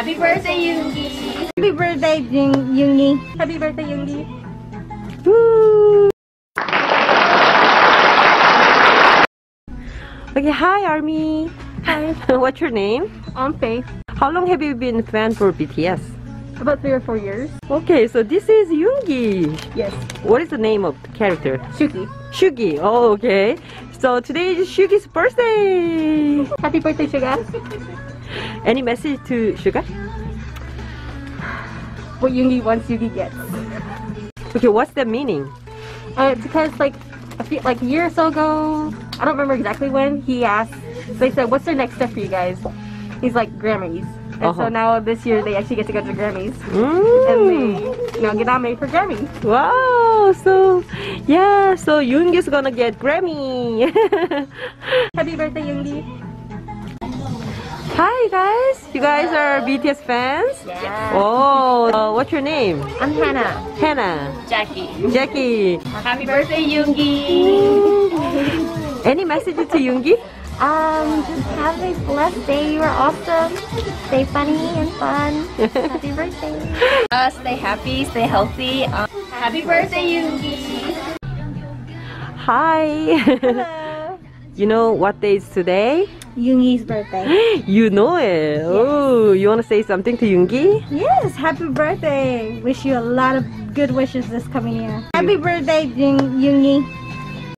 Happy birthday, Yoongi! Happy birthday, Yoongi. Happy birthday, Yoongi! Woo! Okay, hi Army. Hi, What's your name? I'm Faith. How long have you been a fan for BTS? About three or four years. Okay, so this is Yoongi. Yes. What is the name of the character? Shooky. Shugi. Oh, okay. So today is Shugi's birthday. Happy birthday, Suga. Any message to Suga? What Yoongi wants, Yoongi gets. Okay, what's the meaning? Uh, because like a few, like a year or so ago, I don't remember exactly when he asked. They said, "What's their next step for you guys?" He's like Grammys, and Uh-huh. so now this year they actually get to go to the Grammys Mm. and they, you know, get nominated for Grammys. Wow, so yeah, so Yoongi's gonna get Grammy. Happy birthday, Yoongi! Hi guys, you guys are BTS fans? Yeah. Oh, uh, what's your name? I'm Hannah. Hannah, Jackie. Jackie. Happy birthday, Yoongi! Any message to Yoongi? Um, just have a blessed day. You are awesome. Stay funny and fun. Happy birthday. Uh, stay happy, stay healthy. Um, happy birthday, Yoongi! Hi. Hello. you know what day is today? Yoongi's birthday. You know it. Oh, you want to say something to Yoongi? Yes, happy birthday. Wish you a lot of good wishes this coming year. Happy birthday, Jung Yoongi.